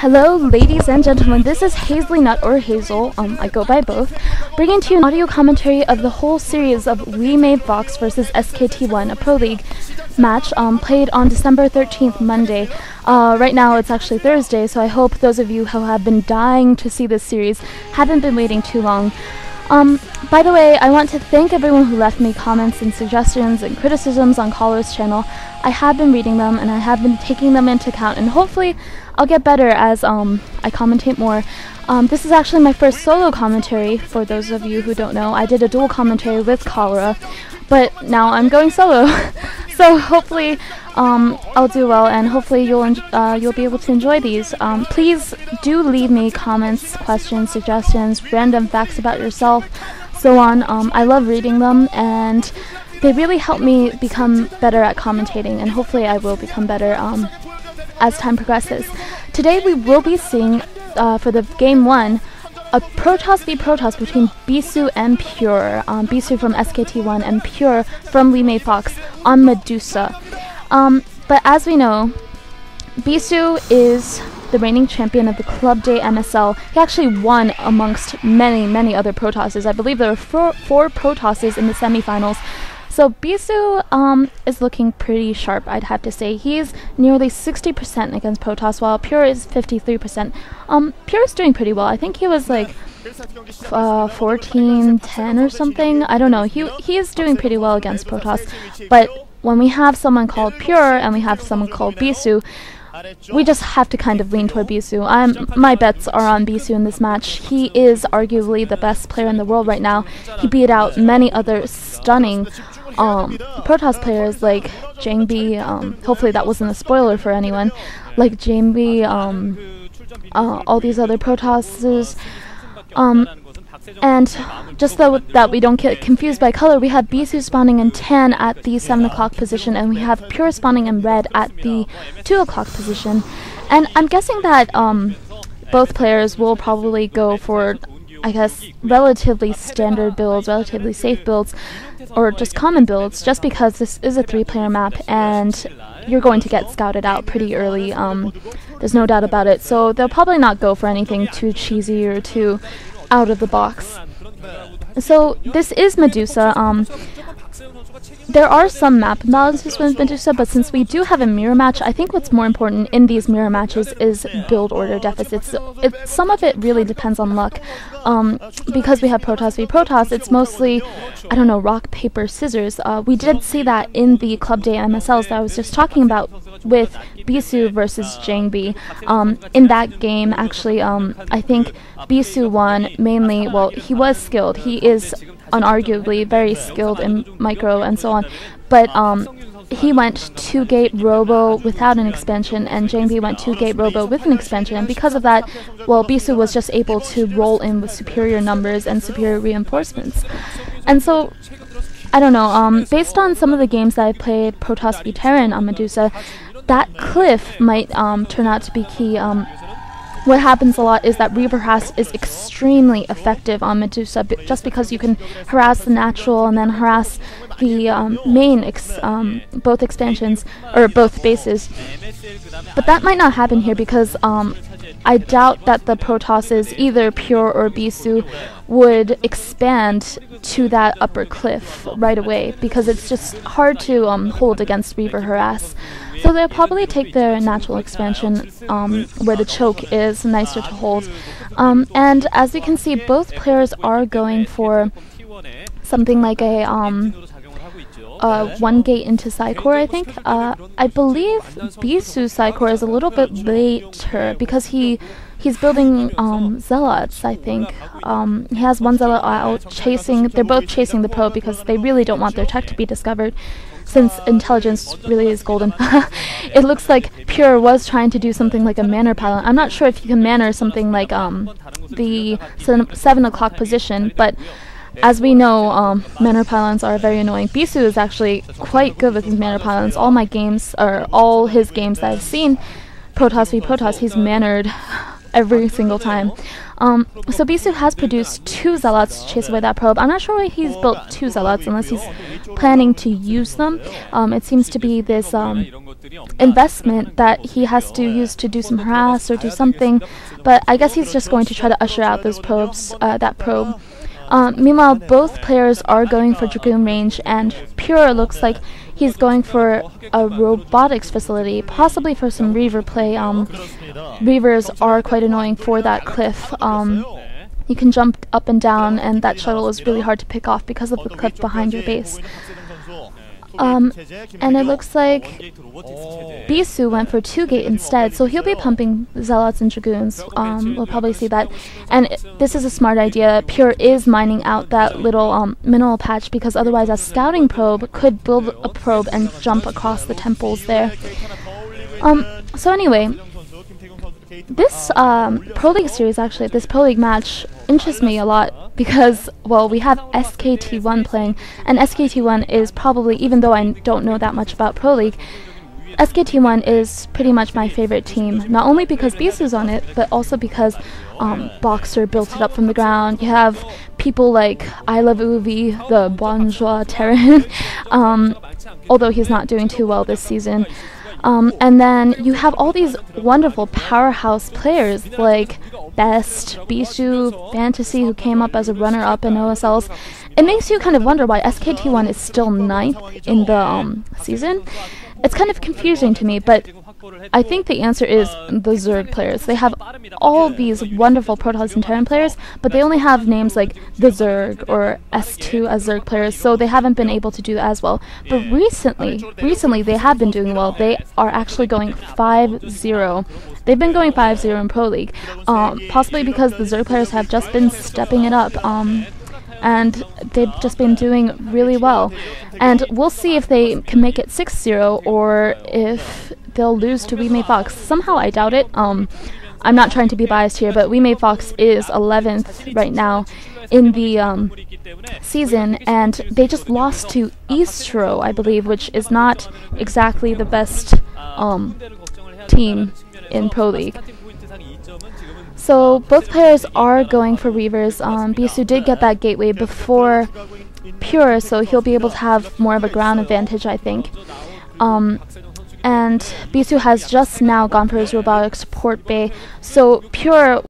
Hello, ladies and gentlemen. This is Hazelynut or Hazel. Um, I go by both. Bringing to you an audio commentary of the whole series of WeMade FOX versus SKT1, a pro league match um, played on December 13th, Monday. Uh, right now it's actually Thursday, so I hope those of you who have been dying to see this series haven't been waiting too long. Um, by the way, I want to thank everyone who left me comments and suggestions and criticisms on Caller's channel. I have been reading them and I have been taking them into account, and hopefully I'll get better as um, I commentate more. Um, this is actually my first solo commentary, for those of you who don't know. I did a dual commentary with Cholera, but now I'm going solo. so hopefully um, I'll do well, and hopefully you'll uh, you'll be able to enjoy these. Um, please do leave me comments, questions, suggestions, random facts about yourself, so on. Um, I love reading them, and they really help me become better at commentating, and hopefully I will become better um, as time progresses. Today we will be seeing uh, for the game one a Protoss v Protoss between Bisu and Pure. Um, Bisu from SKT1 and Pure from Made Fox on Medusa. Um, but as we know, Bisu is the reigning champion of the Clubday MSL. He actually won amongst many, many other Protosses. I believe there were four, four Protosses in the semifinals. So Bisu um, is looking pretty sharp, I'd have to say. He's nearly 60% against Protoss, while Pure is 53%. Um, Pure is doing pretty well. I think he was like uh, 14, 10 or something. I don't know. He, he is doing pretty well against Protoss. But when we have someone called Pure and we have someone called Bisu, we just have to kind of lean toward Bisu. I'm, my bets are on Bisu in this match. He is arguably the best player in the world right now. He beat out many other stunning um, Protoss players like Jangbi, um, hopefully that wasn't a spoiler for anyone, like Jangbi, um, uh, all these other Protosses, um, and just so that we don't get confused by color, we have Bisu spawning in tan at the 7 o'clock position, and we have Pure spawning in red at the 2 o'clock position. And I'm guessing that um, both players will probably go for I guess, relatively standard builds, relatively safe builds, or just common builds, just because this is a three-player map and you're going to get scouted out pretty early. Um, there's no doubt about it. So they'll probably not go for anything too cheesy or too out of the box. So this is Medusa. Um, there are some map imbalances with Medusa, but since we do have a mirror match, I think what's more important in these mirror matches is build order deficits. It, some of it really depends on luck. Um, because we have Protoss v Protoss, it's mostly, I don't know, rock, paper, scissors. Uh, we did see that in the Clubday MSLs that I was just talking about with Bisu versus Jangbi. Um, in that game, actually, um, I think Bisu won mainly, well, he was skilled. He is unarguably very skilled in micro and so on. But um, he went two gate robo without an expansion, and Jangbi went two gate robo with an expansion. And because of that, well, Bisu was just able to roll in with superior numbers and superior reinforcements. And so, I don't know. Um, based on some of the games that I played, Protoss v Terran on Medusa, that cliff might um, turn out to be key. Um, what happens a lot is that Reaver Harass is extremely effective on Medusa just because you can harass the natural and then harass the um, main ex um, both expansions or both bases. But that might not happen here because um, I doubt that the Protosses, either Pure or Bisu, would expand to that upper cliff right away because it's just hard to um, hold against Reaver Harass. So they'll probably take their natural expansion um, where the choke is nicer to hold. Um, and as you can see, both players are going for something like a um, uh, one gate into Psycore, I think. Uh, I believe Bisu's Psycore is a little bit later because he he's building um, zealots. I think um, he has one zealot out chasing. They're both chasing the probe because they really don't want their tech to be discovered since intelligence really is golden. it looks like Pure was trying to do something like a manner pylon. I'm not sure if you can manner something like um, the 7 o'clock position, but as we know, um, manner pylons are very annoying. Bisu is actually quite good with his manor pylons. All my games, or all his games that I've seen, Protoss v Protoss, he's mannered every single time. Um, so Bisu has produced two Zealots to chase away that probe. I'm not sure why he's built two Zealots unless he's planning to use them. Um, it seems to be this um, investment that he has to use to do some harass or do something. But I guess he's just going to try to usher out those probes, uh, that probe. Um, meanwhile, both players are going for Dragoon range, and Pure looks like he's going for a robotics facility, possibly for some Reaver play. Um, Reavers are quite annoying for that cliff. Um, you can jump up and down, and that shuttle is really hard to pick off because of the cliff behind your base. Um, and it looks like Bisu went for two gate instead, so he'll be pumping Zealots and Dragoons. Um, we'll probably see that. And this is a smart idea. Pure is mining out that little um, mineral patch because otherwise a scouting probe could build a probe and jump across the temples there. Um, so anyway, this um, Pro League series, actually, this Pro League match interests me a lot because, well, we have SKT1 playing, and SKT1 is probably, even though I don't know that much about Pro League, SKT1 is pretty much my favorite team, not only because Beast is on it, but also because um, Boxer built it up from the ground. You have people like iloveoov, the Bonjwa Terran, um, although he's not doing too well this season. Um, and then you have all these wonderful powerhouse players like Best, Bisu, Fantasy, who came up as a runner-up in OSLs. It makes you kind of wonder why SKT1 is still ninth in the um, season. It's kind of confusing to me, but I think the answer is the Zerg players. They have all these wonderful Protoss and Terran players, but they only have names like the Zerg or S2 as Zerg players, so they haven't been able to do as well. But recently, recently they have been doing well. They are actually going 5-0. They've been going 5-0 in Pro League, um, possibly because the Zerg players have just been stepping it up. Um, and they've just been doing really well. And we'll see if they can make it 6-0 or if they'll lose to WeMade FOX. Somehow I doubt it. Um, I'm not trying to be biased here, but WeMade FOX is 11th right now in the um, season, and they just lost to eSTRO, I believe, which is not exactly the best um, team in Pro League. So both players are going for Reavers. Um, Bisu did get that gateway before Pure, so he'll be able to have more of a ground advantage, I think. Um, and Bisu has just now gone for his robotic support bay, so Pure